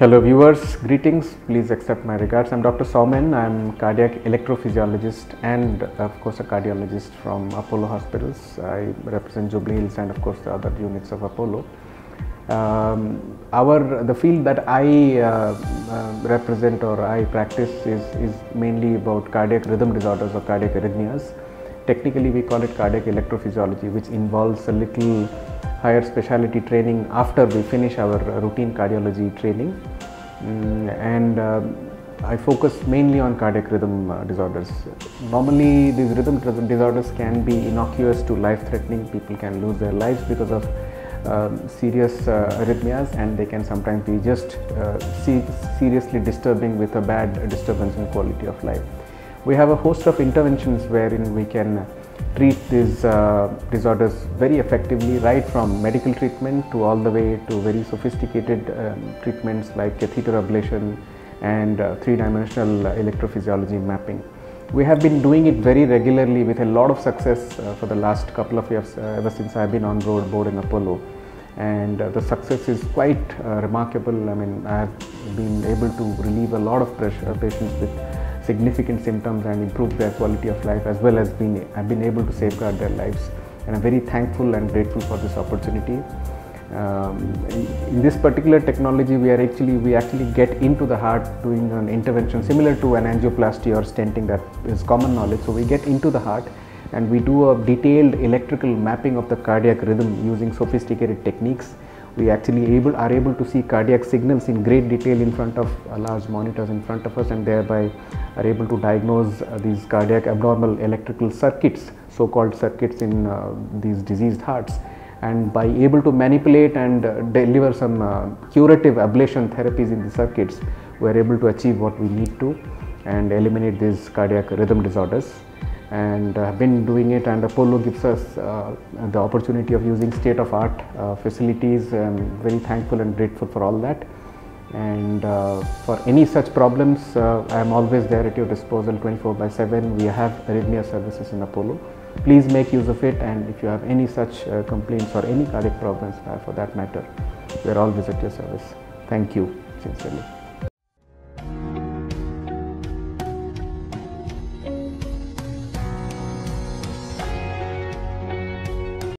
Hello viewers, greetings. Please accept my regards. I'm Dr. Soumen. I'm cardiac electrophysiologist and of course a cardiologist from Apollo Hospitals. I represent Jubilee Hills and of course the other units of Apollo. Um, our the field that I uh, uh, represent or I practice is, is mainly about cardiac rhythm disorders or cardiac arrhythmias. Technically we call it cardiac electrophysiology which involves a little higher specialty training after we finish our routine cardiology training mm, and uh, I focus mainly on cardiac rhythm uh, disorders. Normally these rhythm disorders can be innocuous to life threatening, people can lose their lives because of um, serious uh, arrhythmias and they can sometimes be just uh, seriously disturbing with a bad disturbance in quality of life. We have a host of interventions wherein we can treat these uh, disorders very effectively right from medical treatment to all the way to very sophisticated um, treatments like catheter ablation and uh, three-dimensional electrophysiology mapping. We have been doing it very regularly with a lot of success uh, for the last couple of years uh, ever since I have been on board, board in Apollo and uh, the success is quite uh, remarkable. I mean I have been able to relieve a lot of pressure, patients with significant symptoms and improve their quality of life as well as being I've been able to safeguard their lives. And I'm very thankful and grateful for this opportunity. Um, in this particular technology we are actually we actually get into the heart doing an intervention similar to an angioplasty or stenting that is common knowledge. So we get into the heart and we do a detailed electrical mapping of the cardiac rhythm using sophisticated techniques we actually able are able to see cardiac signals in great detail in front of uh, large monitors in front of us and thereby are able to diagnose uh, these cardiac abnormal electrical circuits so called circuits in uh, these diseased hearts. And by able to manipulate and deliver some curative ablation therapies in the circuits we are able to achieve what we need to and eliminate these cardiac rhythm disorders and have been doing it and Apollo gives us uh, the opportunity of using state of art uh, facilities. I'm very thankful and grateful for all that. And uh, for any such problems uh, I am always there at your disposal 24 by 7 we have arrhythmia services in Apollo. Please make use of it and if you have any such uh, complaints or any cardiac problems uh, for that matter we are always at your service. Thank you sincerely